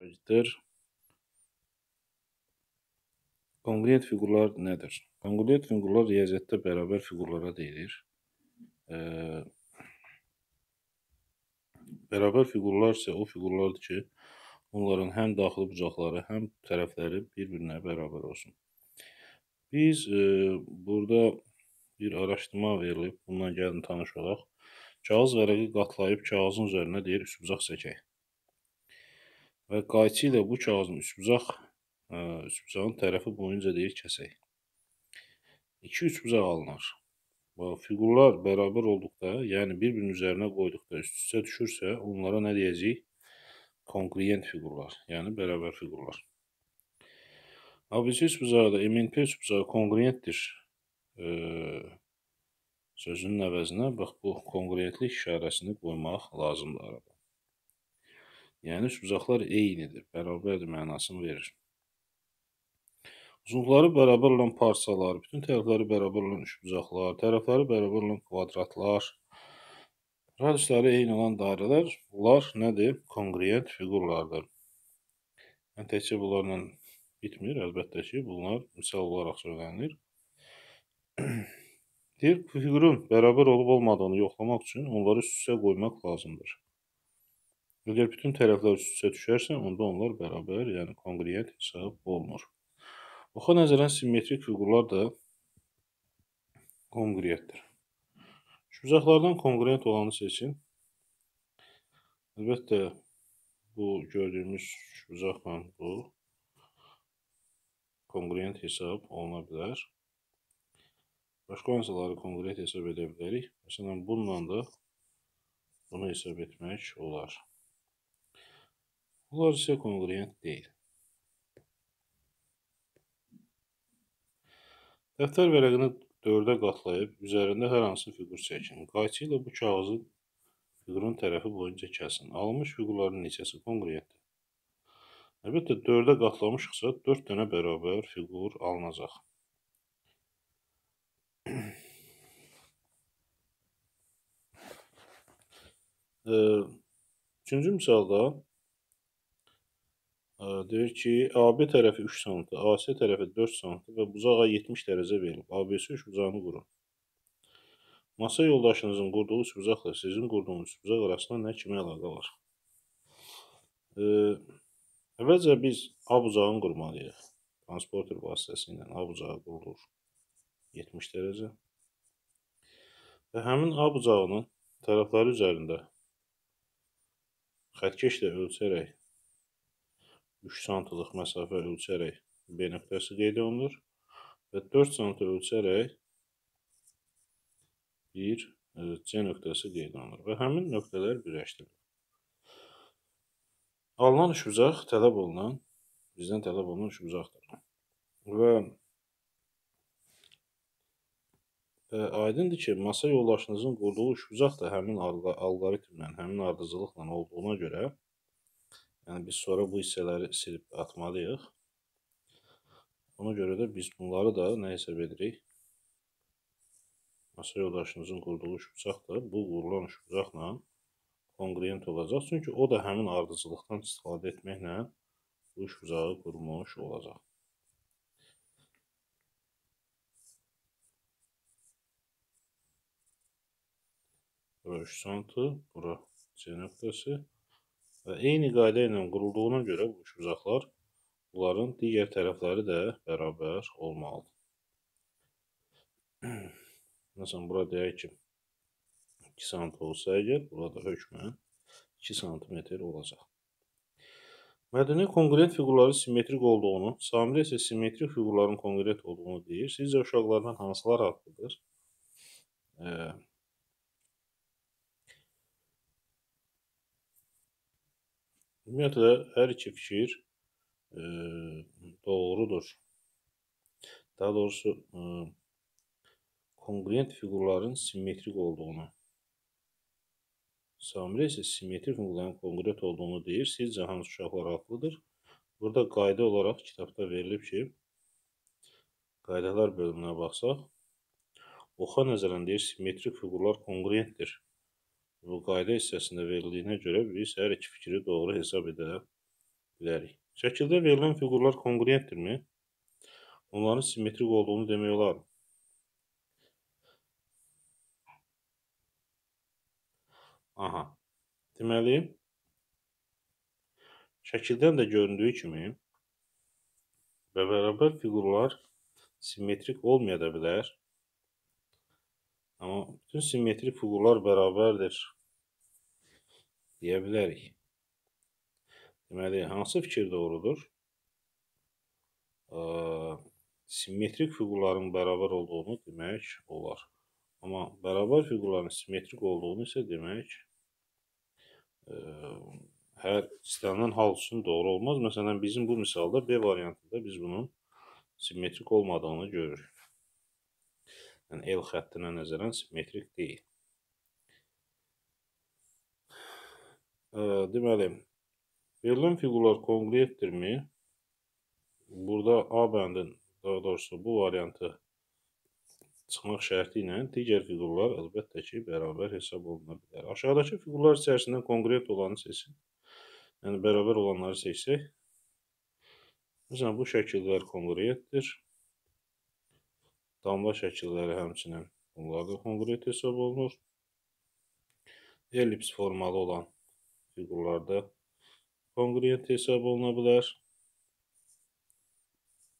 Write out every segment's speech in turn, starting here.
Əzizlər, konqruent fiqurlar nədir? Konqruent fiqurlar riyaziyyatda bərabər fiqurlara deyilir. E, bərabər fiqurlar isə o fiqurlardır ki, onların həm daxili bucaqları, həm tərəfləri bir-birinə bərabər olsun. Biz e, burada bir araşdırma verilib, bundan gəlin tanış olaq. Kağız vərəqi qatlayıb kağızın üzərinə deyir üçbucaq çəkək. Və qayçı ilə bu kağızın üçbucaq e, üçbucağın tərəfi boyunca deyir kəsək. İki üçbucaq alınır. Bax, fiqurlar bərabər olduqda, yəni bir-birinin üzərinə qoyduqda üst-üstə düşürsə, onlara nə deyəcəyik? Konqruent fiqurlar, yəni bərabər fiqurlar. ABC üçbucağı da MNP üçbucağı konqruentdir e, sözünün əvəzinə bax bu konqruentlik işarəsini qoymaq lazımdır arada. Yəni üçbucaqlar eynidir, bərabərdir mənasını verir. Uzunluqları bərabər olan parçalar, bütün tərəfləri bərabər olan üçbucaqlar, tərəfləri bərabər olan kvadratlar, radiusları eyni olan dairələr, bunlar nədir? Konqruent fiqurlardır. Yəni, təkcə bunlarla bitmir, əlbəttə ki, bunlar misal olaraq söylənilir. Deyir, fiqurun bərabər olub-olmadığını yoxlamaq üçün onları üst-üstə qoymaq lazımdır. Əgər bütün tərəflər üst-üstə düşərsə, onda onlar bərabər, yəni konqruent hesab olunur. Oxa nəzərən simmetrik fiqurlar da konqruentdir. Üçbucaqlardan konqruent olanı seçin. Əlbəttə, bu gördüyümüz üçbucaqla bu konqruent hesab oluna bilər. Başqa hansıları konqruent hesab edə bilərik. Məsələn, bununla da bunu hesab etmək olar. Bunlar isə konqruent deyil. Dəftər vərəqini dördə qatlayıb, üzərində hər hansı fiqur çəkin. Qayçı ilə bu kağızı fiqurun tərəfi boyunca kəsin. Alınmış fiqurların neçəsi konqruentdir? Əlbəttə, dördə qatlamışıqsa, dörd dənə bərabər fiqur alınacaq. Üçüncü misalda deyir ki, AB tərəfi 3 sm, AC tərəfi 4 sm və bucağa 70 dərəcə verilib. ABC üçbucağını qurun. Masa yoldaşınızın qurduğu üçbucaqla sizin qurduğunuz üçbucaq arasında nə kimi əlaqə var? E, əvvəlcə biz A bucağını qurmalıyıq. Transporter vasitəsilə A bucağı qurulur 70 dərəcə. Və həmin A bucağının tərəfləri üzərində xətkeşlə ölçərək 3 sm-lıq məsafə ölçərək B nöqtəsi qeyd olunur və 4 sm ölçərək bir e, C nöqtəsi qeyd olunur və həmin nöqtələr birləşdirilir. Alınan üçbucaq tələb olunan, bizdən tələb olunan üçbucaqdır. Və e, aydındır ki, masa yoldaşınızın qurduğu üçbucaq da həmin alqoritmlə, həmin ardıcılıqla olduğuna görə Yəni biz sonra bu hissələri silib atmalıyıq. Ona görə də biz bunları da nə hesab edirik? Masa yoldaşınızın qurduğu da bu qurulan üçbucaqla konqruent olacaq. Çünki o da həmin ardıcılıqdan istifadə etməklə bu üçbucağı qurmuş olacaq. Bura 3 santı, bura C nöqtəsi. Və eyni qayda ilə qurulduğuna görə bu üçbucaqlar bunların digər tərəfləri də bərabər olmalıdır. Məsələn, bura deyək ki, 2 sm olsa əgər, burada hökmən 2 sm olacaq. Mədəni konqruent fiqurların simmetrik olduğunu, Samir isə simmetrik fiqurların konqruent olduğunu deyir. Sizcə uşaqlardan hansılar haqlıdır? Ee, Ümumiyyətlə, hər iki fikir e, doğrudur. Daha doğrusu, e, konqruent fiqurların simmetrik olduğunu, Samirə isə simmetrik fiqurların konqruent olduğunu deyir. Sizcə hansı uşaqlar haqlıdır? Burada qayda olaraq kitabda verilib ki, qaydalar bölümünə baxsaq, oxa nəzərən deyir, simmetrik fiqurlar konqruentdir. Qayda hissəsində verildiyinə görə biz hər iki fikri doğru hesab edə bilərik. Şəkildə verilən fiqurlar konqruentdirmi? Onların simmetrik olduğunu demək olar. Aha. Deməli, şəkildən də göründüyü kimi və bərabər fiqurlar simmetrik olmaya da bilər. Amma bütün simmetrik fiqurlar bərabərdir deyə bilərik. Deməli, hansı fikir doğrudur? Simmetrik fiqurların bərabər olduğunu demək olar. Amma bərabər fiqurların simmetrik olduğunu isə demək ə, hər istənilən hal üçün doğru olmaz. Məsələn, bizim bu misalda B variantında biz bunun simmetrik olmadığını görürük. Yəni, L xəttinə nəzərən simmetrik deyil. Deməli, verilən fiqurlar konqruentdirmi? Burada A bəndin, daha doğrusu bu variantı çıxmaq şərti ilə digər fiqurlar əlbəttə ki, bərabər hesab oluna bilər. Aşağıdakı fiqurlar içərisindən konqruent olanı seçin. Yəni, bərabər olanları seçsək, Məsələn, bu şəkillər konqruentdir. Damla şəkilləri həmçinin bunlar da konqruent hesab olunur. Ellips formalı olan fiqurlarda konqruent hesab oluna bilər.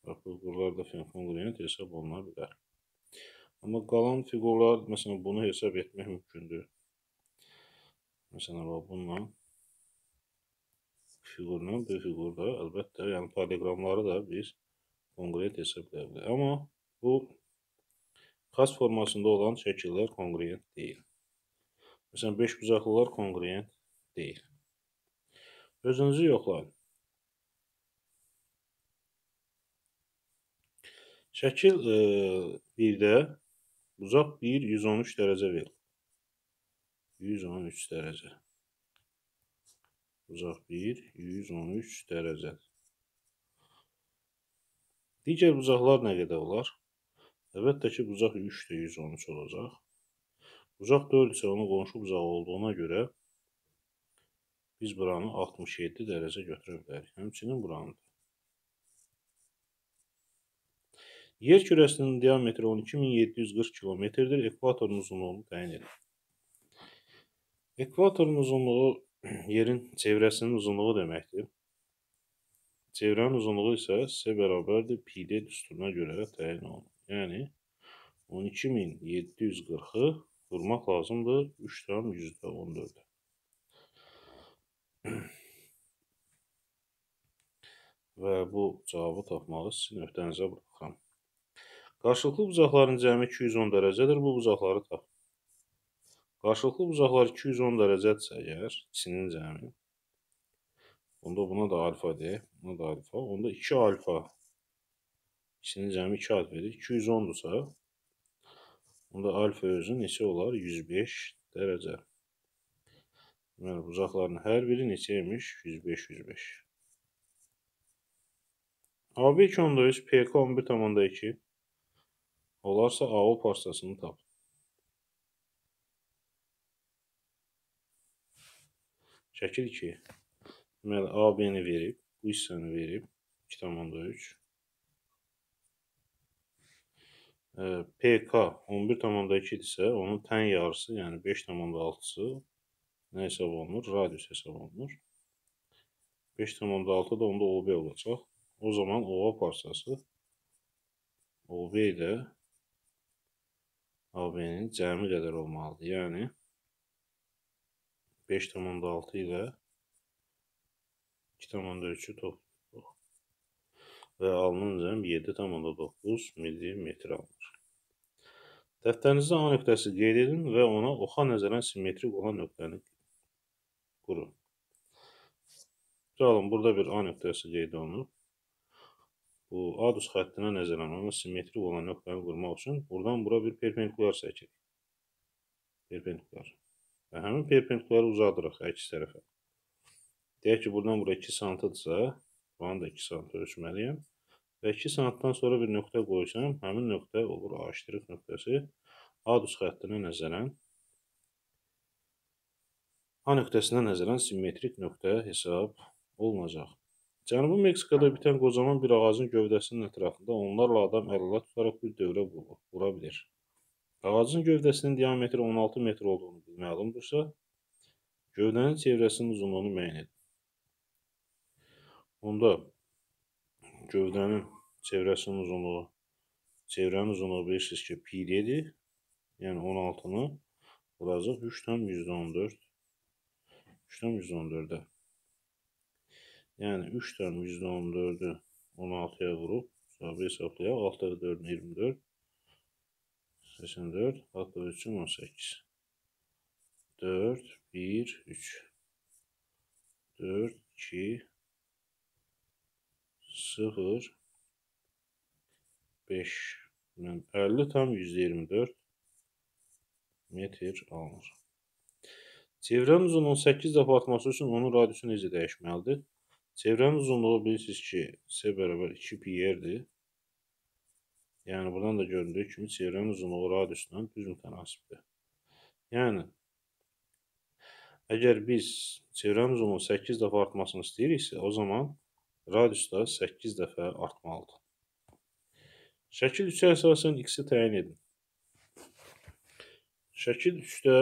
Bax, fiqurlar da konqruent hesab oluna bilər. Amma qalan fiqurlar, məsələn, bunu hesab etmək mümkündür. Məsələn, bununla fiqurla bu fiqur da əlbəttə, yəni poliqramları da biz konqruent hesab edə bilərik. Amma bu xas formasında olan şəkillər konqruent deyil. Məsələn, 5 bucaqlılar konqruent deyil. Özünüzü yoxlayın. Şəkil e, 1-də bucaq 1 113 dərəcə verir. 113 dərəcə. Uzaq 1, 113 dərəcədir. Digər bucaqlar nə qədər olar? Əlbəttə ki, bucaq 3 də 113 olacaq. Bucaq 4 isə onun qonşu bucağı olduğuna görə biz buranı 67 dərəcə götürə bilərik. Həmçinin buranı da. Yer kürəsinin diametri 12740 kilometrdir. Ekvatorun uzunluğunu təyin edin. Ekvatorun uzunluğu yerin çevrəsinin uzunluğu deməkdir. Çevrənin uzunluğu isə S bərabərdir pi-d düsturuna görə təyin olunur. Yəni 12740-ı vurmaq lazımdır 3,14-ə. Və bu cavabı tapmağı sizin öhdənizə buraxıram. Qarşılıqlı bucaqların cəmi 210 dərəcədir. Bu bucaqları tapın. Qarşılıqlı bucaqlar 210 dərəcədirsə əgər, ikisinin cəmi, onda buna da alfa deyək, buna da alfa, onda 2 alfa, ikisinin cəmi 2 alfa edir, 210-dursa, onda alfa özü neçə olar? 105 dərəcə. Deməli, bucaqların hər biri neçəymiş? 105-105. AB 2.3, PK 11.2 olarsa AO parsasını tapın. Şəkil 2. Deməli, AB-ni verib, bu hissəni verib, 2,3. PK 11,2 idisə, onun tən yarısı, yəni 5,6-sı nə hesab olunur? Radius hesab olunur. 5,6 da onda OB olacaq. O zaman OA parçası OB ilə AB-nin cəmi qədər olmalıdır. Yəni 5,6 ilə 2,3-ü topluq və alınan cəm 7,9 mm alınır. Dəftərinizdə A nöqtəsi qeyd edin və ona oxa nəzərən simmetrik olan nöqtəni qurun. Gəlin, burada bir A nöqtəsi qeyd olunur. Bu adus xəttinə nəzərən ona simmetrik olan nöqtəni qurmaq üçün buradan bura bir perpendikulyar çəkirik. Perpendikulyar. Və həmin perpendikuları uzadırıq əks tərəfə. Deyək ki, buradan bura 2 santdırsa, buranı da 2 sant ölçməliyəm. Və 2 santdan sonra bir nöqtə qoysam, həmin nöqtə olur A' nöqtəsi. Adus xəttinə nəzərən A nöqtəsinə nəzərən simmetrik nöqtə hesab olunacaq. Cənubi Meksikada bitən qocaman bir ağacın gövdəsinin ətrafında onlarla adam əllə tutaraq bir dövrə vura bilir. Ağacın gövdəsinin diametri 16 metr olduğunu məlumdursa, gövdənin çevrəsinin uzunluğunu müəyyən edin. Onda gövdənin çevrəsinin uzunluğu, çevrənin uzunluğu bilirsiniz ki, pi dir. Yəni 16-nı vuracaq 3,14. 3,14-ə. Yəni 3,14-ü 16-ya vurub cavabı hesablayaq. 6 4 24 84 63 18 4 1 3 4 2 0 5 yəni 50 tam %24 metr alınır. Çevrənin uzunluğunun 8 dəfə artması üçün onun radiusu necə dəyişməlidir? Çevrənin uzunluğu bilirsiniz ki, S bərabər 2 pi r-dir. Yəni buradan da göründüyü kimi çevrənin uzunluğu radiusla düz mütənasibdir. Yəni əgər biz çevrənin uzunluğu 8 dəfə artmasını istəyiriksə, o zaman radius da 8 dəfə artmalıdır. Şəkil 3-ə əsasən x-i təyin edin. Şəkil 3-də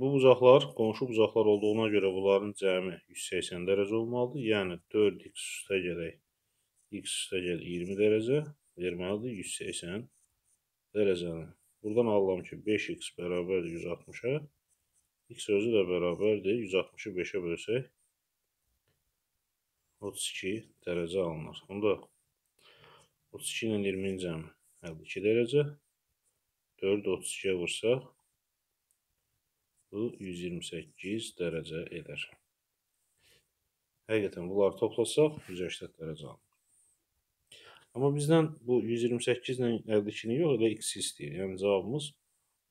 bu bucaqlar qonşu bucaqlar olduğuna görə bunların cəmi 180 dərəcə olmalıdır. Yəni 4x üstə gələk x üstə gəl 20 dərəcə verməlidir 180 dərəcəni. Buradan alıram ki 5x bərabərdir 160-a. x özü də bərabərdir 160-ı 5-ə bölsək 32 dərəcə alınır. Onda 32 ilə 20-nin cəmi 52 dərəcə. 4 32-yə vursaq bu 128 dərəcə edər. Həqiqətən bunları toplasaq 180 dərəcə alınır. Amma bizdən bu 128 ilə 52-ni yox, elə x istəyir. Yəni cavabımız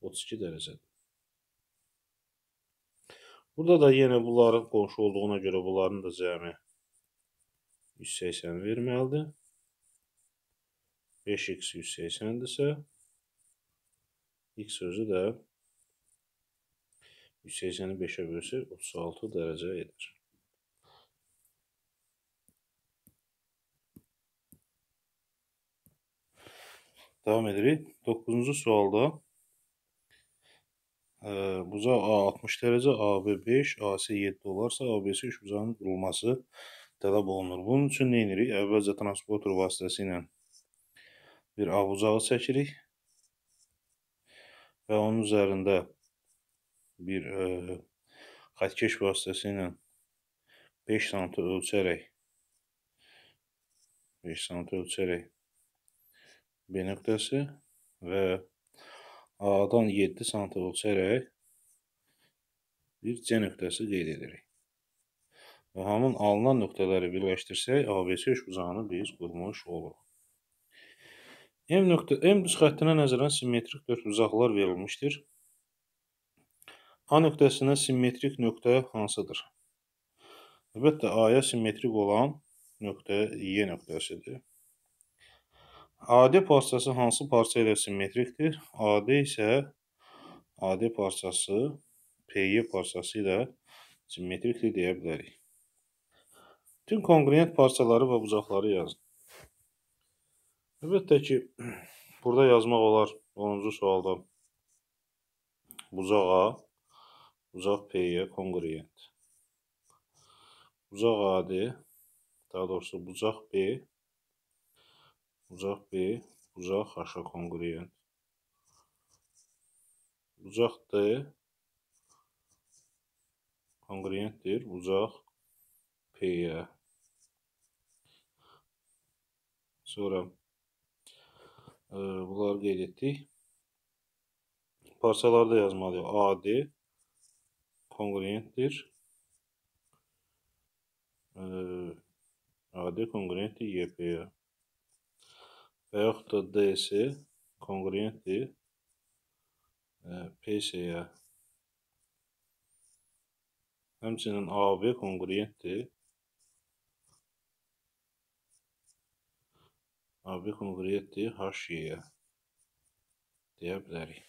32 dərəcədir. Burada da yenə bunların qonşu olduğuna görə bunların da cəmi 180 verməlidir. 5x 180-dirsə x özü də 180-i 5-ə bölsək 36 dərəcə edir. Davam edirik. 9-cu sualda ə, bucaq A 60 dərəcə, AB 5, AC 7 olarsa, ABC üçbucağının qurulması tələb olunur. Bunun üçün nə edirik? Əvvəlcə transporter vasitəsilə bir A bucağı çəkirik və onun üzərində bir ə, e, xətkeş vasitəsilə 5 sm ölçərək 5 sm ölçərək B nöqtəsi və A-dan 7 sm ölçərək bir C nöqtəsi qeyd edirik. Və həmin alınan nöqtələri birləşdirsək, ABC üçbucağını biz qurmuş oluruq. M nöqtə M düz xəttinə nəzərən simmetrik dördbucaqlar verilmişdir. A nöqtəsinə simmetrik nöqtə hansıdır? Əlbəttə A-ya simmetrik olan nöqtə Y nöqtəsidir. AD parçası hansı parça ilə simmetrikdir? AD isə AD parçası PY parçası ilə simmetrikdir deyə bilərik. Bütün konqruent parçaları və bucaqları yazın. Əlbəttə ki, burada yazmaq olar 10-cu sualda bucaq A, bucaq P-yə konqruent. Bucaq AD, daha doğrusu bucaq B, bucaq B, bucaq H-a konqruent. Bucaq D konqruentdir bucaq P-yə. Sonra bunları qeyd etdik. Parçalarda yazmalıyıq. AD konqruentdir. AD konqruentdir YP-yə. Və yaxud da DS konqruentdir PC-yə. Həmçinin AB konqruentdir AB konqruentdir HY-yə deyə bilərik.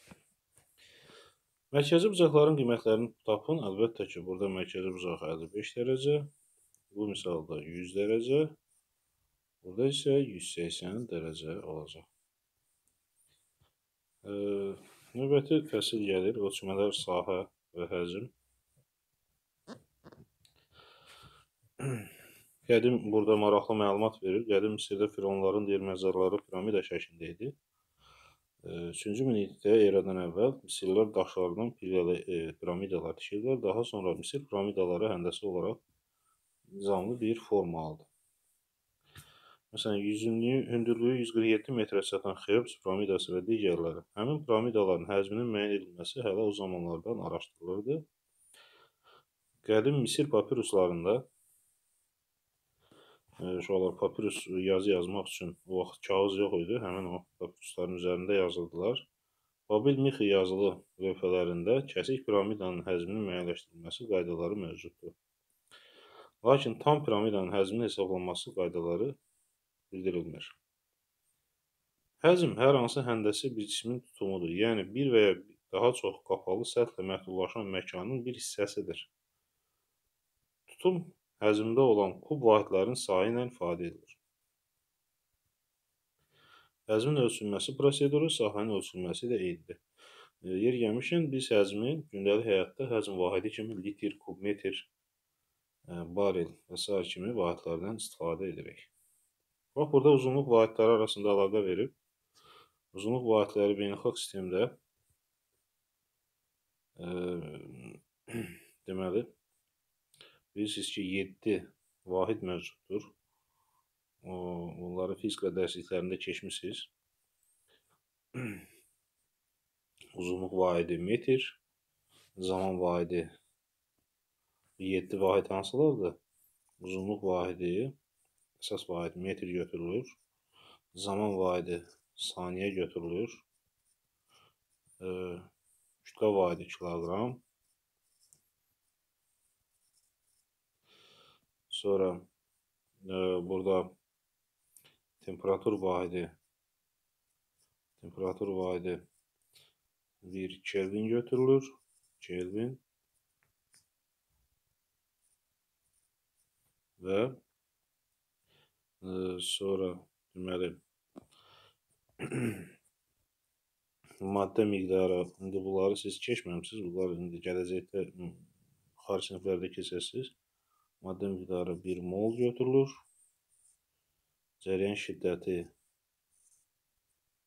Mərkəzi bucaqların qiymətlərini tapın. Əlbəttə ki, burada mərkəzi bucaq 55 dərəcə, Bu misalda 100 dərəcə, burada isə 180 dərəcə olacaq. E, növbəti fəsil gəlir, ölçmələr, sahə və həcm. Qədim burada maraqlı məlumat verir. Qədim Misirdə fironların yer məzarları piramida şəklində idi. 3-cü minillikdə eradan əvvəl Misirlilər daşlardan e, piramidalar tikirdilər. Daha sonra Misir piramidaları həndəsə olaraq nizamlı bir forma aldı. Məsələn, yüzünlüyü, hündürlüyü 147 metrə çatan Xeops piramidası və digərləri. Həmin piramidaların həcminin müəyyən edilməsi hələ o zamanlardan araşdırılırdı. Qədim Misir papiruslarında uşaqlar papirus yazı yazmaq üçün o vaxt kağız yox idi. Həmin o papirusların üzərində yazırdılar. Babil Mixi yazılı lövhələrində kəsik piramidanın həzminin müəyyənləşdirilməsi qaydaları mövcuddur. Lakin tam piramidanın həzminin hesablanması qaydaları bildirilmir. Həzm hər hansı həndəsi bir cismin tutumudur. Yəni bir və ya daha çox qapalı səthlə məhdudlaşan məkanın bir hissəsidir. Tutum həzmdə olan kub vahidlərin sayı ilə ifadə edilir. Həzmin ölçülməsi proseduru sahənin ölçülməsi ilə eynidir. E, yer gəlmişkən biz həzmi gündəlik həyatda həzm vahidi kimi litr, kubmetr, e, barel və s. kimi vahidlərdən istifadə edirik. Bax, burada uzunluq vahidləri arasında əlaqə verib. Uzunluq vahidləri beynəlxalq sistemdə e, deməli, Bilirsiniz ki, 7 vahid mövcuddur. Bunları fizika dərsliklərində keçmişsiniz. Uzunluq vahidi metr, zaman vahidi 7 vahid hansılardır? Uzunluq vahidi, əsas vahid metr götürülür. Zaman vahidi saniyə götürülür. Kütlə vahidi kiloqram. Sonra e, burada temperatur vahidi temperatur vahidi bir Kelvin götürülür. Kelvin və e, sonra deməli maddə miqdarı indi bunları siz keçməmisiniz. Bunlar indi gələcəkdə xarici siniflərdə keçəsiniz. Madde miktarı 1 mol götürülür. Cəryan şiddəti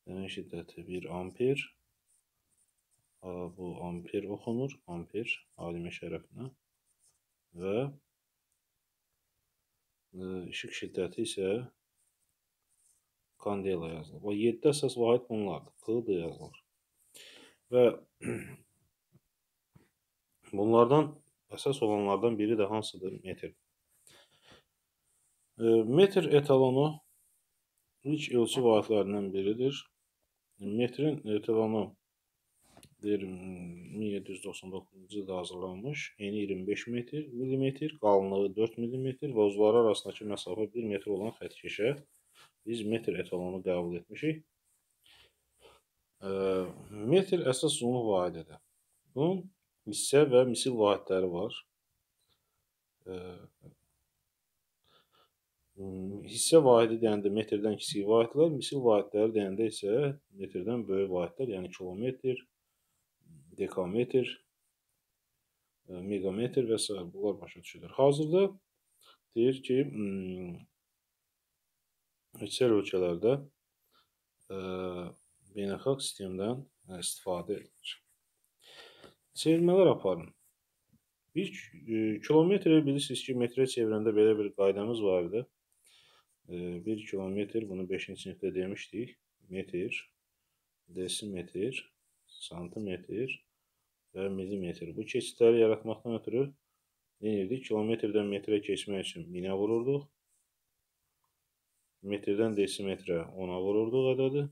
Cəryan şiddəti 1 amper. Bu amper oxunur. Amper alimə şərəfinə. Və e, işıq şiddəti isə kandela yazılır. O 7 əsas vahid bunlardır. P-dır yazılır. Və bunlardan Əsas olanlardan biri də hansıdır? Metr. E, metr etalonu ilk ölçü vahidlərindən biridir. Metrin etalonu deyir 1799-cu ildə hazırlanmış. Eni 25 metr, millimetr, qalınlığı 4 millimetr və uzları arasındakı məsafə 1 metr olan xəttkeşə biz metr etalonu qəbul etmişik. E, metr əsas uzunluq vahididir. Bunun hissə və misil vahidləri var. Hissə vahidi deyəndə metrdən kiçik vahidlər, misil vahidləri deyəndə isə metrdən böyük vahidlər, yəni kilometr, dekametr, meqametr və s. bunlar başa düşülür. Hazırda deyir ki, əksər ölkələrdə beynəlxalq sistemdən istifadə edilir. Çevirmələr aparın. Bir e, kilometr bilirsiniz ki, metrə çevirəndə belə bir qaydamız var idi. E, 1 kilometr, bunu 5-ci sinifdə demişdik. Metr, desimetr, santimetr və millimetr. Bu keçidləri yaratmaqdan ötürü deyirdik, kilometrdən metrə keçmək üçün minə vururduq. Metrdən desimetrə ona vururduq ədədi.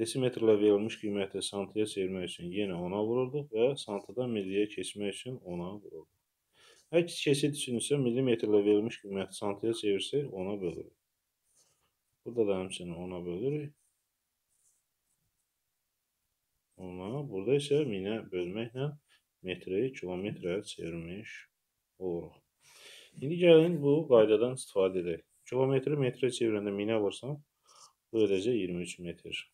Desimetrlə verilmiş qiyməti santiyə çevirmək üçün yenə ona vururduq və santıdan milliyə keçmək üçün ona vururduq. Əks keçid üçün isə millimetrlə verilmiş qiyməti santiyə çevirsək ona bölürük. Burada da həmçinin ona bölürük. Ona, burada isə minə bölməklə metri kilometrə çevirmiş oluruq. İndi gəlin bu qaydadan istifadə edək. Kilometri metrə çevirəndə minə vursan, bu edəcək 23 metr.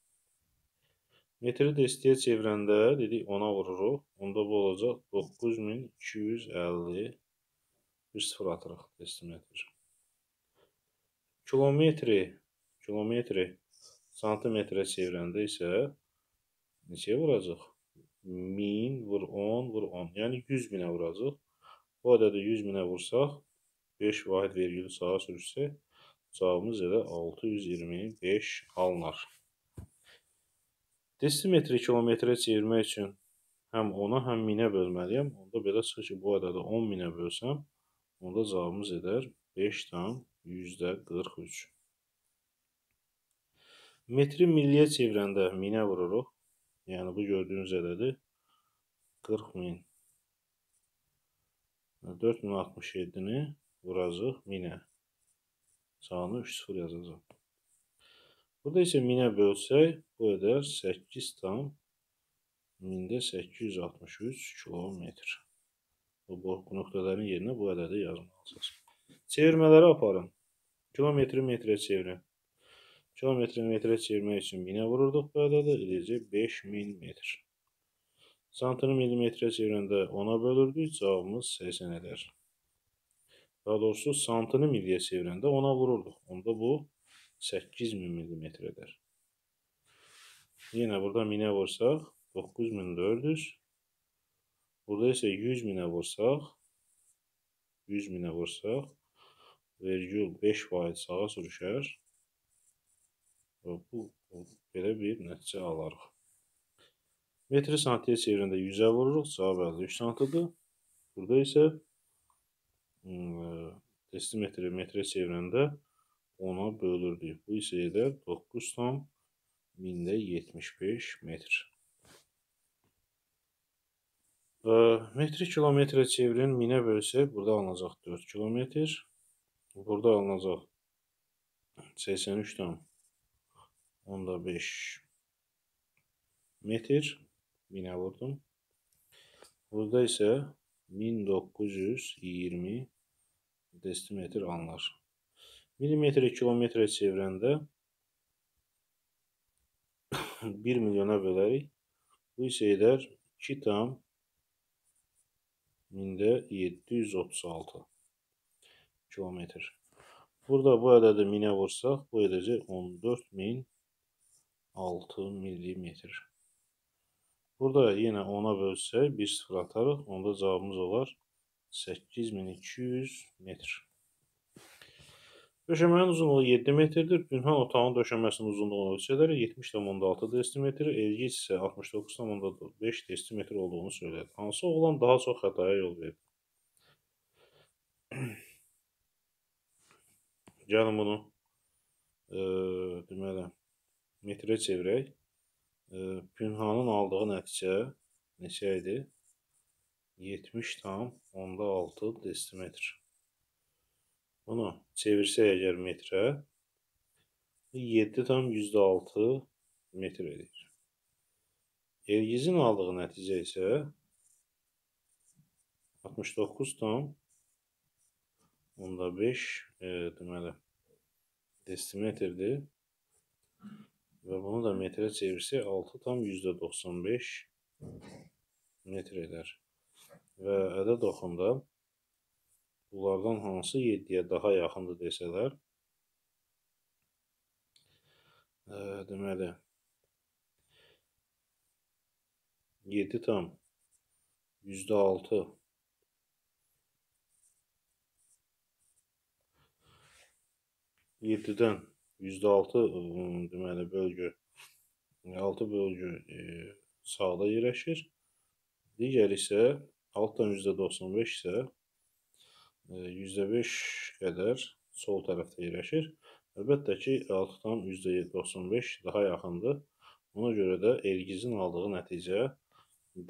Metri dəstəyə çevirəndə dedik 10-a vururuq. Onda bu olacaq 9250 bir sıfır atırıq destimetr. Kilometri kilometri santimetrə çevirəndə isə neçəyə vuracaq? 1000 vur 10 vur 10. Yəni 100 minə vuracaq. Bu ədədi 100 minə vursaq 5 vahid vergülü sağa sürüşsək cavabımız elə 625 alınar. Desimetri kilometrə çevirmək üçün həm 10-a, həm 1000-ə bölməliyəm. Onda belə çıxır ki, bu ədədi 10 minə bölsəm, onda cavabımız edər 5,43. Metri milliyə çevirəndə 1000-ə vururuq. Yəni bu gördüyünüz ədədi 40 min 4067-ni vuracaq 1000-ə. Sağını 3-0 yazacaq. Burada isə 1000-ə bölsək, bu edər 8 tam 1000-də 863 kilometr. Bu, nöqtələrin yerinə bu ədədi yazmalısınız. Çevirmələri aparın. Kilometri metrə çevirin. Kilometri metrə çevirmək üçün 1000-ə vururduq bu ədədi, edəcək 5000 metr. Santını millimetrə çevirəndə 10-a bölürdük, cavabımız 80 edər. Daha doğrusu santını milliyə çevirəndə ona vururduq. Onda bu 8000 mm edər. Yenə burada 1000-ə e vursaq 9400. Burada isə 100 minə vursaq 100 minə vursaq vergül 5 faiz sağa sürüşər. Və bu, bu belə bir nəticə alarıq. Metri santiyə çevrəndə 100-ə e vururuq, cavab əldə 3 santidir. Burada isə desimetri metrə çevrəndə 10-a bölürdük. Bu isə edər 9 tam mində 75 metr. E, metri kilometrə çevirin minə bölsək, burada alınacaq 4 kilometr. Burada alınacaq 83 tam 10-da 5 metr. Minə vurdum. Burada isə 1920 desimetr alınır. Milimetrə kilometrə çevirəndə 1 milyona bölərik. Bu isə edər 2 tam 1000-də 736 kilometr. Burada bu ədədi 1000-ə vursaq, bu edəcək 14006 millimetr. Burada yenə 10-a bölsək, 1 sıfır atarıq, onda cavabımız olar 8200 metr. Döşəmənin uzunluğu 7 metrdir. Bünhan otağının döşəməsinin uzunluğunu ölçələri 70,6 desimetr, elgi isə 69,5 desimetr olduğunu söylədi. Hansı oğlan daha çox xətaya yol verdi? Gəlin bunu e, deməli metrə çevirək. E, Pünhanın aldığı nəticə neçə idi? 70 tam onda 6 desimetr. Bunu çevirsək əgər metrə 7 tam %6 metr edir. Elgizin aldığı nəticə isə 69 tam onda 5 e, deməli desimetrdir. Və bunu da metrə çevirsək 6 tam %95 metr edər və ədəd oxunda bunlardan hansı 7-yə daha yaxındır desələr, ə, deməli. 7 tam. %6 7-dən %6 deməli bölgü 6 bölgü e, sağda yerləşir. Digər isə altdan %95 isə %5 qədər sol tərəfdə yerləşir. Əlbəttə ki, altdan %95 daha yaxındır. Ona görə də Elgizin aldığı nəticə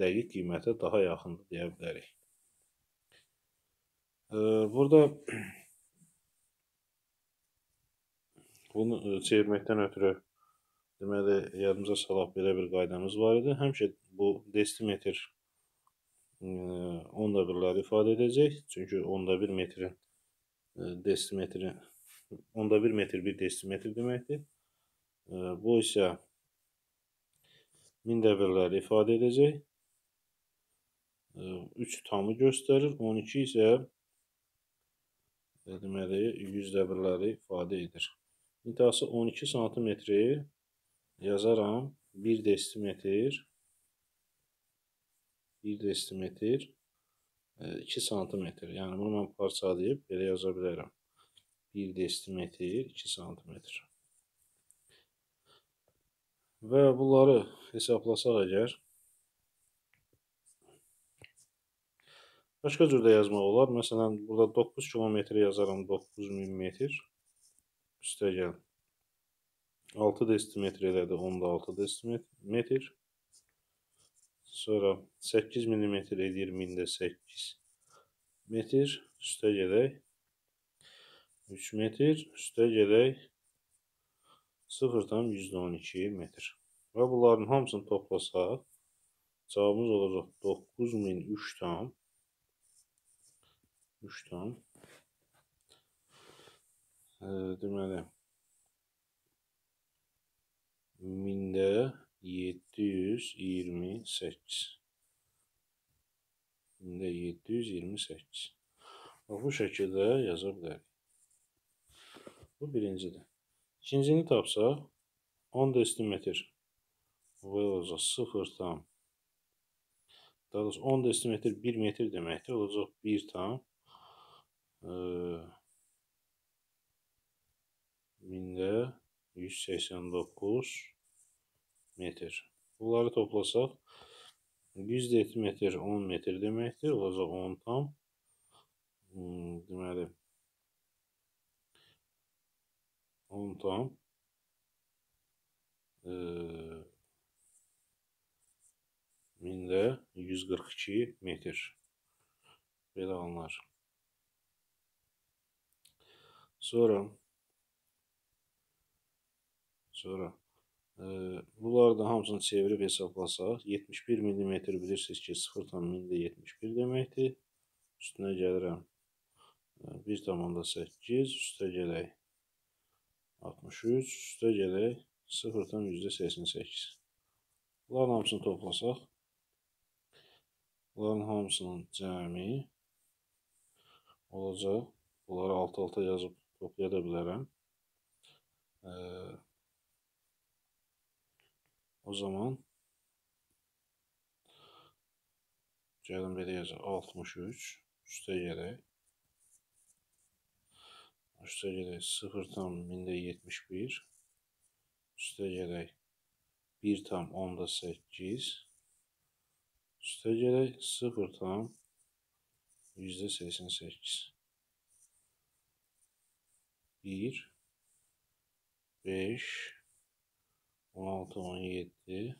dəqiq qiymətə daha yaxındır deyə bilərik. Burada bunu çevirməkdən ötürü deməli yadımıza salaq belə bir qaydamız var idi. Həmişə bu desimetr onda birləri ifadə edəcək. Çünki onda bir metrin e, desimetri onda 1 metr 1 desimetr deməkdir. Bu isə min dəvirləri ifadə edəcək. 3 tamı göstərir. 12 isə deməli 100 dəvirləri ifadə edir. İntihası 12 santimetri yazaram 1 desimetr 1 desimetr 2 santimetr. Yəni bunu mən parçalayıb belə yaza bilərəm. 1 desimetr 2 santimetr. Və bunları hesablasaq əgər Başqa cür də yazmaq olar. Məsələn, burada 9 kilometr yazaram 9000 metr. Üstə gəl. 6 desimetr elədi 10-6 desimetr. Sonra 8 mm edir 1000-də 8 metr. Üstə gələk. 3 metr. Üstə gələk. 0,12 metr. Və bunların hamısını toplasaq, cavabımız olacaq 9003 tam 3 tam. E, deməli, mində 728. Mində 728. Bax, bu şəkildə yaza bilərik. Bu birincidir. İkincini tapsaq, 10 desimetr olacaq 0 tam. Daha doğrusu 10 desimetr 1 metr deməkdir. Olacaq 1 tam mində 189 metr. Bunları toplasaq 100 desimetr 10 metr deməkdir. Olacaq 10 tam. Hmm, deməli 10 tam e, mində 142 metr. Belə anlar. Sonra sonra bunları da hamısını çevirib hesablasaq 71 mm bilirsiniz ki 0,71 deməkdir. Üstünə gəlirəm 1,8 üstə gələk 63 üstə gələk 0,88 Bunların hamısını toplasaq bunların hamısının cəmi olacaq. Bunları alt-alta yazıb toplaya da bilərəm. O zaman gəlin belə yazaq 63 üstə gələk. Üstə gələk 0 tam 1071 üstə gələk 1 tam 10'da 8 üstə gələk 0 tam %88 1 5 16 17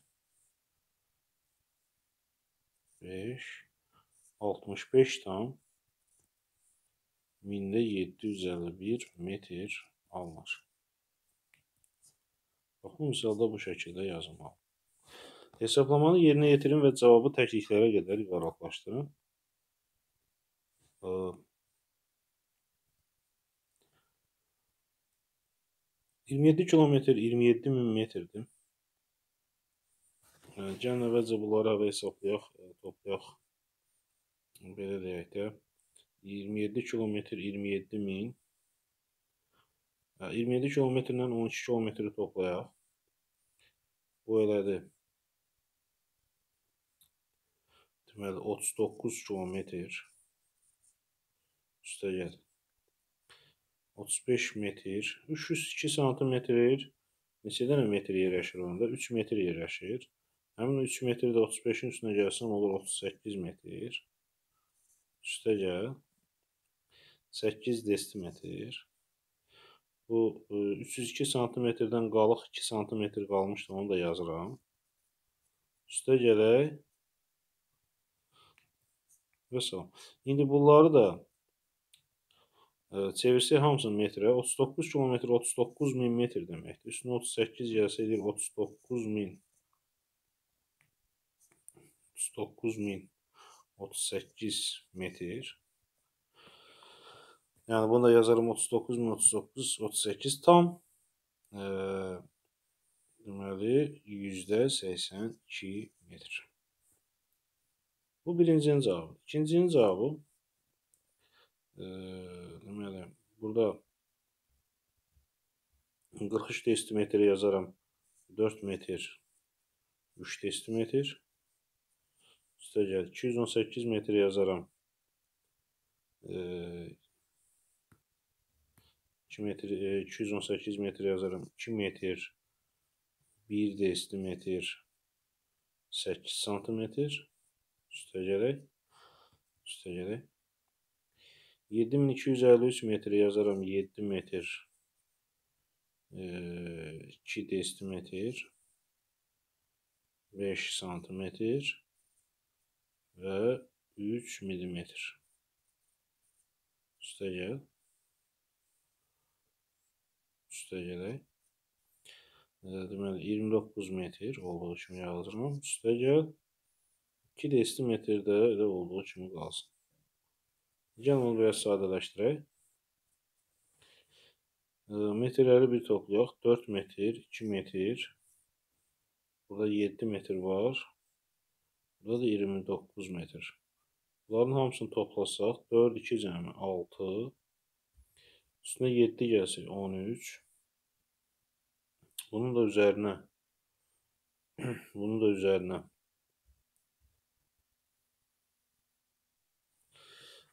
5 65 tam mində 751 metr alınır. Bax, bu misalda bu şəkildə yazılmalı. Hesablamanı yerinə yetirin və cavabı təkliklərə qədər ibarətləşdirin. 27 kilometr 27 min metrdir. Gəlin əvvəlcə bunları hava hesablayaq, toplayaq. Belə deyək də. 27 kilometr 27 min. 27 kilometrdən 12 kilometri toplayaq. Bu elədi. Deməli 39 kilometr. Üstə gəl. 35 metr, 302 santimetr neçə dənə metr yerləşir onda? 3 metr yerləşir. Həmin 3 metr də 35-in üstünə gəlsən olur 38 metr. Üstə gəl. 8 desimetr. Bu 302 santimetrdən qalıq 2 santimetr qalmışdı, onu da yazıram. Üstə gələk. Və salam. İndi bunları da Çevirsək hamısını metrə 39 kilometr 39 min metr deməkdir. Üstünə 38 gəlsə edir 39 min 39 min 38 metr. Yəni bunu da yazarım 39 min 39 38 tam. E, deməli %82 metr. Bu birincinin cavabı. İkincinin cavabı deməli burada 43 desimetre yazaram. 4 metr 3 desimetr. Üstə gəl 218 metr yazaram. E, 2 metr, e, 218 metr yazaram. 2 metr 1 desimetr 8 santimetr. Üstə gələk. Üstə gələk. 7253 metr yazaram. 7 metr 2 desimetr 5 santimetr və 3 milimetr. Üstə gəl. Üstə gələk. Deməli 29 metr olduğu kimi yazıram. Üstə gəl. 2 desimetrdə elə olduğu kimi qalsın. Gəlin onu biraz sadələşdirək. Metrləri bir toplayaq. 4 metr, 2 metr. Burada 7 metr var. Burada da 29 metr. Bunların hamısını toplasaq 4, 2 cəmi 6. Üstünə 7 gəlsək 13. Bunun da üzərinə bunun da üzərinə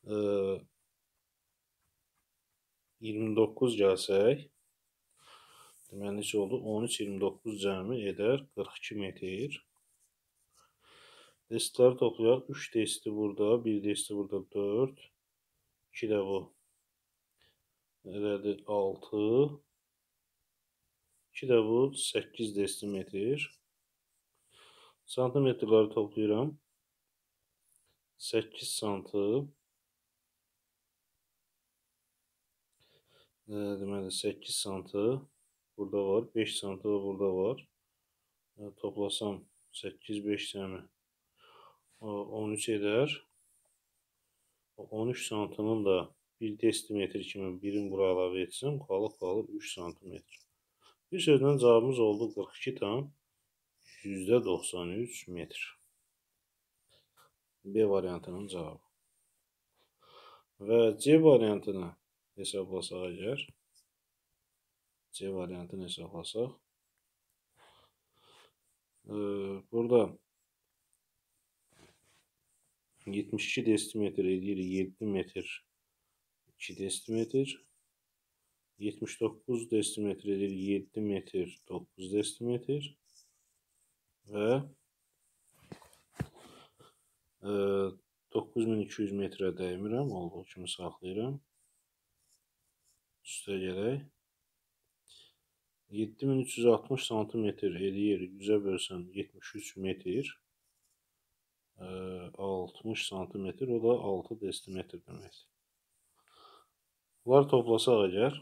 29 gəlsək deməli neçə oldu? 13 29 cəmi edər 42 metr. Destləri toplayaq. 3 desti burada, 1 desti burada 4. 2 də bu. Elədir 6. 2 də bu 8 desimetr. Santimetrləri toplayıram. 8 santı deməli 8 santı burada var, 5 santı da burada var. Toplasam 8 5 cəmi 13 edər. 13 santının da 1 desimetr kimi birim bura əlavə etsəm, qalıb qalır 3 santimetr. Bir sözlə cavabımız oldu 42 tam %93 metr. B variantının cavabı. Və C variantını hesablasaq əgər, C variantını hesablasaq, e, burada 72 desimetr edir 7 metr 2 desimetr. 79 desimetr edir 7 metr 9 desimetr. Və e, 9200 metrə dəymirəm, olduğu kimi saxlayıram. Üstə gələk. 7360 santimetr eləyir. 100-ə bölsən 73 metr. 60 santimetr. O da 6 desimetr deməkdir. Bunları toplasaq əgər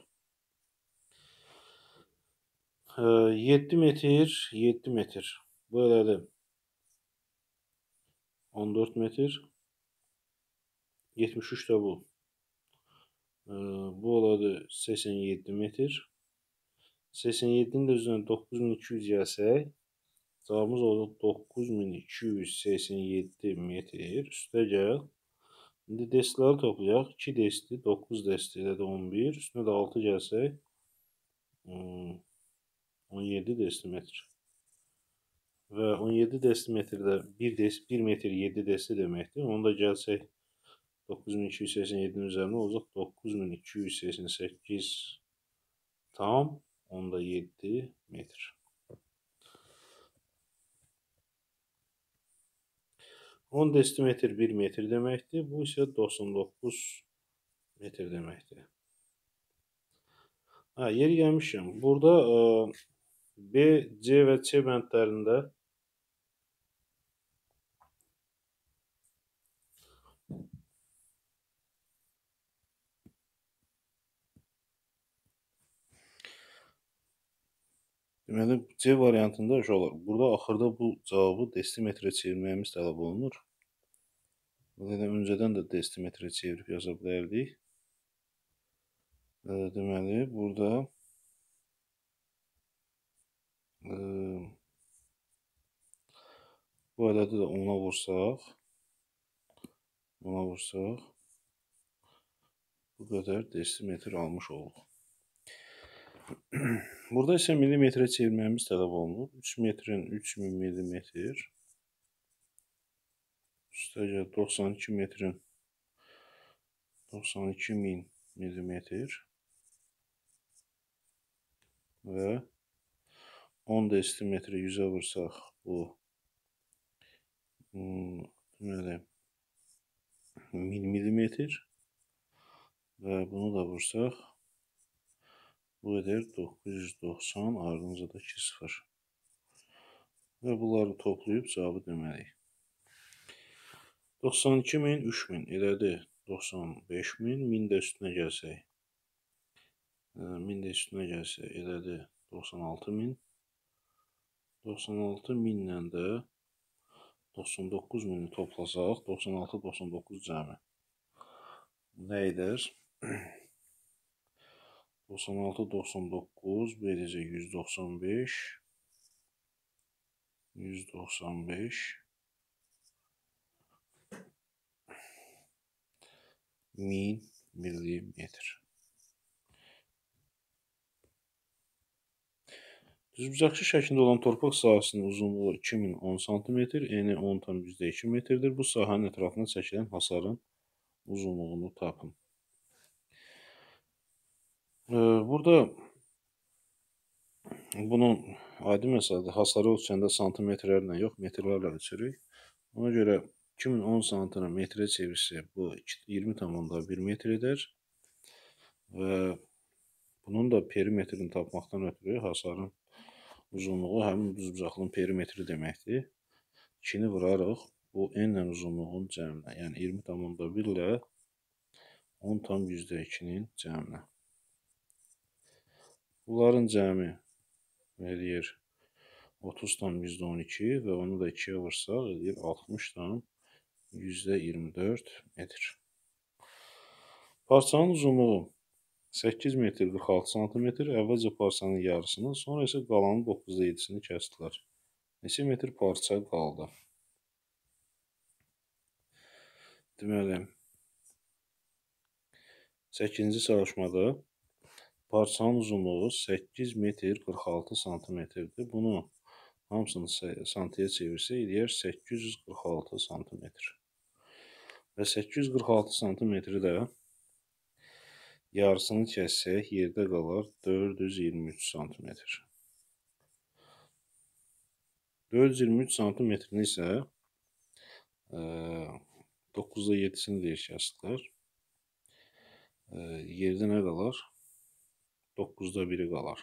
7 metr, 7 metr. Bu elədir. 14 metr. 73 də bu. Bu oladı 87 metr. 87-nin də üzrə 9200 gəlsək, cavabımız oldu 9287 metr. Üstə gəl. İndi destləri toplayaq. 2 desti, 9 desti ilə də 11. Üstünə də 6 gəlsək, 17 desimetr. Və 17 desimetrdə 1 desi 1 metr 7 desi deməkdir. Onu da gəlsək 9287-nin üzərinə olacaq 9288 tam onda 7 metr. On desimetr 1 metr deməkdir. Bu isə 99 metr deməkdir. Hə, yer gəlmişəm. Burada ə, B, C və C bəndlərində Deməli, C variantında uşaqlar, burada axırda bu cavabı desimetrə çevirməyimiz tələb olunur. Burada öncədən də desimetrə çevirib yaza bilərdik. Deməli, burada bu ədədi də 10-a vursaq, 10-a vursaq, bu qədər desimetr almış oluq. Burada isə millimetrə çevirməyimiz tələb olunur. 3 metrin 3000 millimetr. Üstəgəl 92 metrin 92 min millimetr və 10 desimetri 100-ə vursaq bu hmm, deməli 1000 millimetr və bunu da vursaq Bu edir 990 ardınca da 2 sıfır. Və bunları toplayıb cavabı deməliyik. 92 min, 3 min elədi 95 min, 1000 də üstünə gəlsək. 1000 də üstünə gəlsə elədi 96 min. 96 minlə də 99 mini toplasaq 96-99 cəmi. Nə edər? 96, 99, beləcə 195, 195, 1000 millimetr. Düzbucaqlı şəklində olan torpaq sahəsinin uzunluğu 2010 sm, eni 10,2 metrdir. Bu sahənin ətrafına çəkilən hasarın uzunluğunu tapın. Burada bunun adi məsələdir. Hasarı ölçəndə santimetrlərlə yox, metrlərlə ölçürük. Ona görə 2010 santını metrə çevirsə bu 20,1 metr edər. Və bunun da perimetrini tapmaqdan ötürü hasarın uzunluğu həmin düzbucaqlının perimetri deməkdir. 2-ni vurarıq. Bu n uzunluğun cəminə, yəni 20,1 ilə 10,2-nin cəminə. Bunların cəmi eləyir 30,12 və onu da 2-yə vursaq eləyir 60,24 metr. Parçanın uzunluğu 8 metr 46 sm. Əvvəlcə parçanın yarısını, sonra isə qalanın 9-da 7-sini kəsdilər. Neçə metr parça qaldı? Deməli, 8-ci çalışmada Parçanın uzunluğu 8 metr 46 santimetrdir. Bunu hamısını santiyə çevirsə eləyər 846 santimetr. Və 846 santimetri də yarısını kəssək yerdə qalar 423 santimetr. 423 santimetrini isə 9-da 7-sini deyir kəsdilər. Yerdə nə qalar? 9-da biri qalar.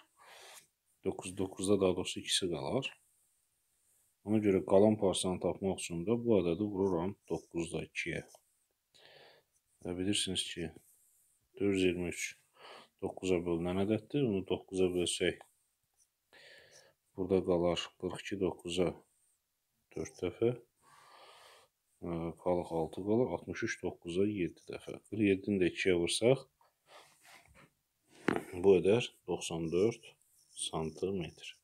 9 9-da daha doğrusu ikisi qalar. Ona görə qalan parçanı tapmaq üçün də bu ədədi vururam 9-da 2-yə. Və bilirsiniz ki, 423 9-a bölünən ədəddir. Onu 9-a bölsək, burada qalar 42 9-a 4 dəfə. Qalıq 6 qalır. 63 9-a 7 dəfə. 47-ni də 2-yə vursaq, bu edər 94 santimetr.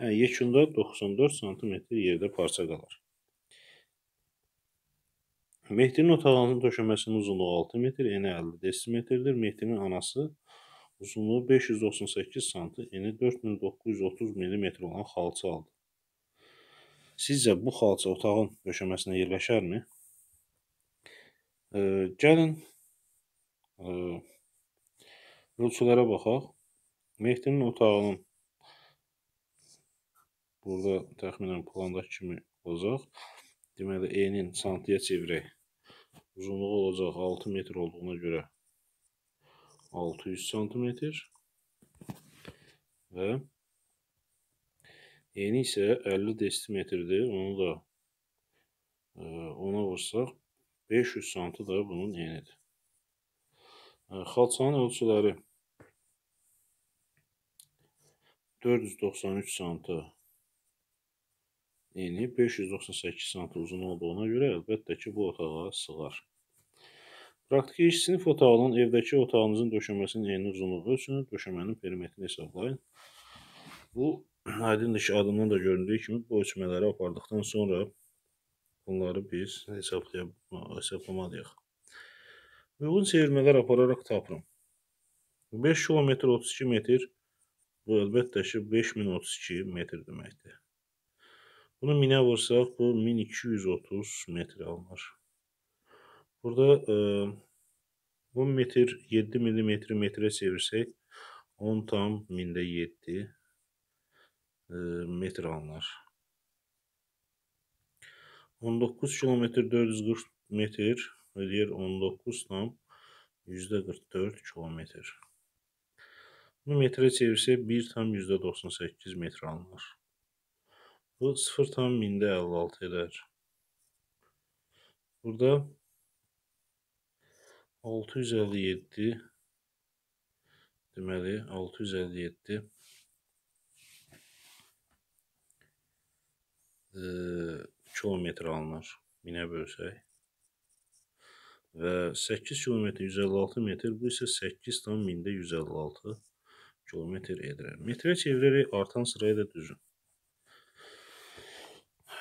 Hə, yekunda 94 santimetr yerdə parça qalar. Mehdinin otağının döşəməsinin uzunluğu 6 metr, eni 50 desimetrdir. Mehdinin anası uzunluğu 598 sm, eni 4930 mm olan xalça aldı. Sizcə bu xalça otağın döşəməsinə yerləşərmi? E, gəlin e, Ölçülərə baxaq. Mehdinin otağının burada təxminən plandakı kimi olacaq. Deməli, E-nin santiyə çevirək. Uzunluğu olacaq 6 metr olduğuna görə 600 santimetr və eni isə 50 desimetrdir. Onu da e, ona vursaq 500 santı da bunun enidir. Xalçanın ölçüləri 493 santı eni 598 santı uzun olduğuna görə əlbəttə ki, bu otağa sığar. Praktiki iş sinif otağının evdəki otağınızın döşəməsinin eni uzunluğu ölçünür. Döşəmənin perimetrini hesablayın. Bu aydındır ki, adından da göründüyü kimi bu ölçmələri apardıqdan sonra bunları biz hesablaya, hesaplamalıyıq. Uyğun çevirmələr apararaq tapırım. 5 kilometr 32 metr bu əlbəttə ki 5032 metr deməkdir. Bunu minə vursaq bu 1230 metr alınır. Burada e, 10 metr 7 milimetri metrə çevirsək 10 tam mində 7 e, metr alınır. 19 kilometr 440 metr eləyir 19 tam yüzdə 44 kilometr. Bunu metrə çevirsək 1 tam yüzdə 98 metr alınır. Bu 0 tam mində 56 edər. Burada 657 deməli 657 e, kilometr alınır minə bölsək. Və 8 kilometr 156 metr bu isə 8 tam mində 156 kilometr edir. Metrə çevirərək artan sırayla düzün.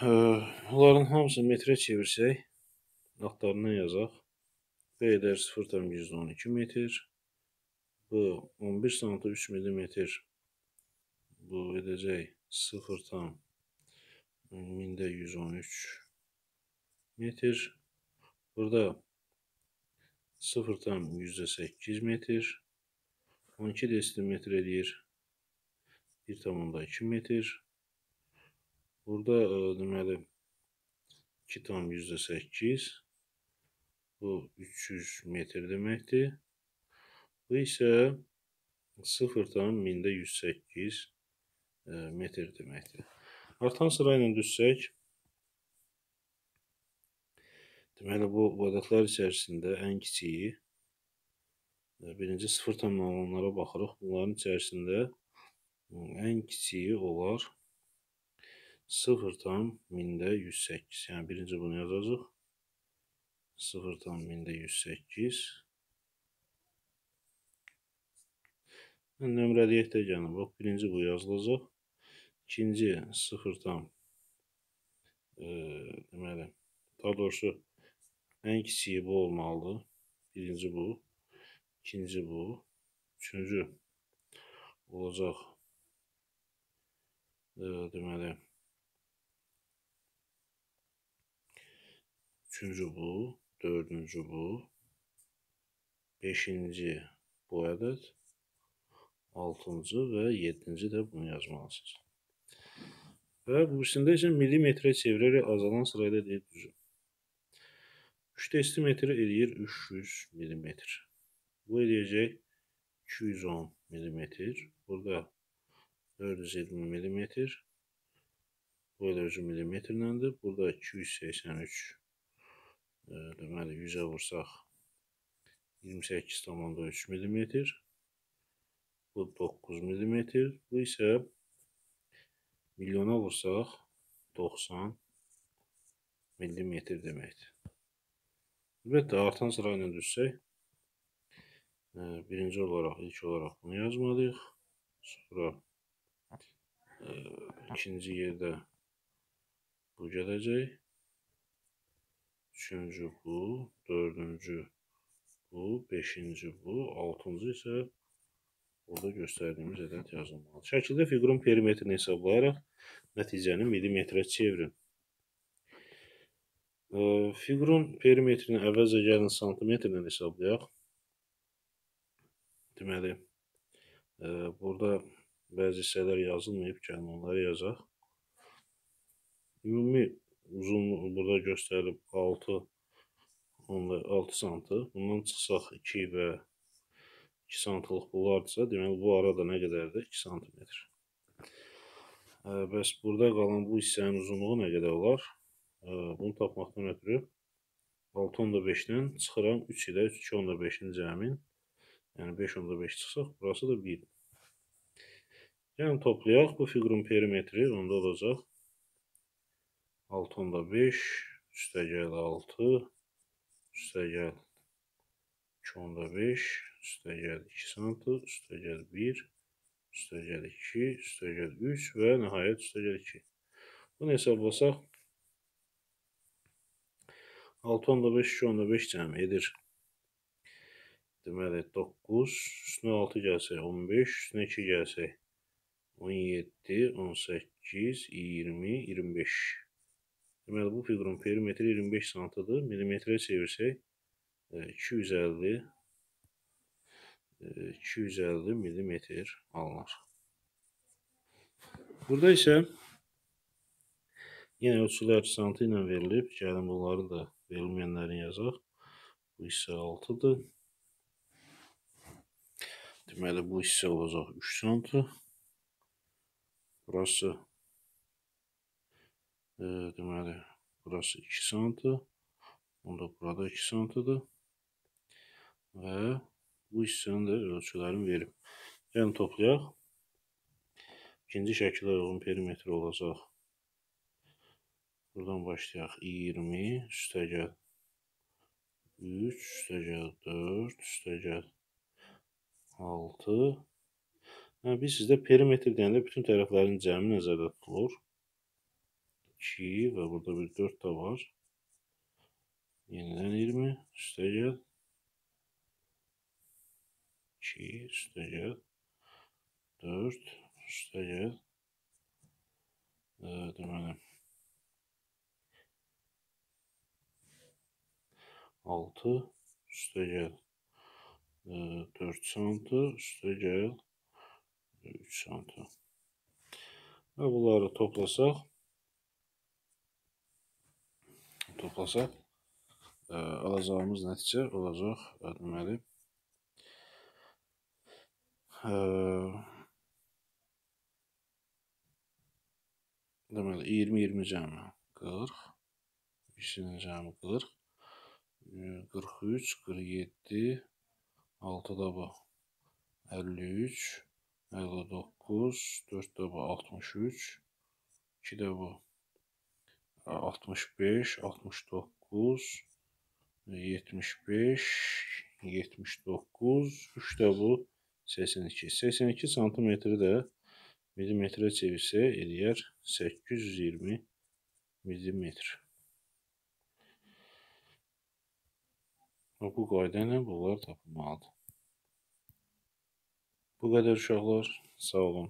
Bunların hamısını metrə çevirsək, adlarından yazaq. B eder 0,112 metr. Bu 11 sanatı 3 milimetr. Bu edəcək 0 tam mində 113 metr. Burada 0 tam yüzdə 8 metr. 12 desimetr edir 1,2 metr. Burada e, deməli 2 tam yüzdə 8 Bu 300 metr deməkdir. Bu isə 0 tam mində 108 e, metr deməkdir. Artan sıra ilə düzsək, deməli bu ədədlər içərisində ən kiçiyi e, birinci 0 tam olanlara baxırıq. Bunların içərisində ən kiçiyi olar 0 tam mində 108. Yəni birinci bunu yazacağıq. 0 tam mində 108. Nömrəliyək də gəlin. Bax, birinci bu yazılacaq. İkinci 0 tam e, deməli, daha doğrusu ən kiçiyi bu olmalıdır. Birinci bu. ikinci bu. Üçüncü olacaq. E, deməli, üçüncü bu. Dördüncü bu. Beşinci bu ədəd. Altıncı və yedinci də bunu yazmalısınız. Və bu üstündə isə millimetrə çevirərək azalan sırayla deyil düzün. 3 desimetr eləyir 300 millimetr. Bu eləyəcək 210 millimetr. Burada 420 millimetr. Bu elə özü millimetrləndir. Burada 283 deməli 100-ə vursaq 28,3 mm. Bu 9 mm. Bu isə milyona vursaq 90 mm deməkdir. Əlbəttə, artan sıra ilə düşsək, e, birinci olaraq, ilk olaraq bunu yazmalıyıq. Sonra e, ikinci yerdə bu gələcək. Üçüncü bu, dördüncü bu, beşinci bu, altıncı isə burada göstərdiyimiz ədəd yazılmalıdır. Şəkildə fiqurun perimetrini hesablayaraq nəticəni millimetrə çevirin. Fiqurun perimetrini əvvəlcə gəlin santimetrlə hesablayaq. Deməli, burada bəzi hissələr yazılmayıb, gəlin onları yazaq. Ümumi uzunluğu burada göstərilib 6 6 santı. Bundan çıxsaq 2 və 2 santlıq bunlardırsa, deməli bu arada nə qədərdir? 2 santimetr. Bəs burada qalan bu hissənin uzunluğu nə qədər olar? Bunu tapmaqdan ötürü 6.5-dən çıxıram 3 ilə 2.5-in cəmin. Yəni 5.5 çıxsaq, burası da 1. Yəni toplayaq bu fiqurun perimetri onda olacaq 6 onda 5 üstəgəl 6 üstəgəl 2.5 üstə gəl 2 sm, üstə gəl 1, üstə gəl 2, üstə gəl 3 və nəhayət üstə gəl 2. Bunu hesablasaq 6.5 2.5 cəmi edir. Deməli 9, üstünə 6 gəlsək 15, üstünə 2 gəlsək 17, 18, 20, 25. Deməli bu fiqurun perimetri 25 santıdır. Milimetrə çevirsək 250 250 millimetr alınır. Burada isə yenə ölçülər santı ilə verilib. Gəlin bunları da verilməyənlərin yazaq. Bu hissə 6-dır. Deməli bu hissə olacaq 3 santı. Burası e, deməli burası 2 santı. Onda burada 2 santıdır. Və bu hissənin də ölçülərini verib. Gəlin toplayaq. İkinci şəkilə uyğun perimetr olacaq. Buradan başlayaq. 20 üstə gəl 3 üstə gəl 4 üstə gəl 6 Hə, biz sizdə perimetr deyəndə bütün tərəflərin cəmi nəzərdə tutulur. 2 və burada bir 4 də var. Yenidən 20 üstə gəl 2 üstə gəl 4 üstə gəl e, deməli 6 üstə gəl. E, 4 santı üstə gəl. 3 santı və bunları toplasaq. Toplasaq ə, alacağımız nəticə olacaq. Deməli. Deməli 20-20 cəmi 40 ikisinin cəmi 40 43 47 6 da bu 53 59 4 də bu 63 2 də bu 65 69 75 79 3 də bu 82. 82 santimetri də millimetrə çevirsə eləyər 820 millimetr. Bu qayda ilə bunlar tapılmalıdır. Bu qədər uşaqlar. Sağ olun.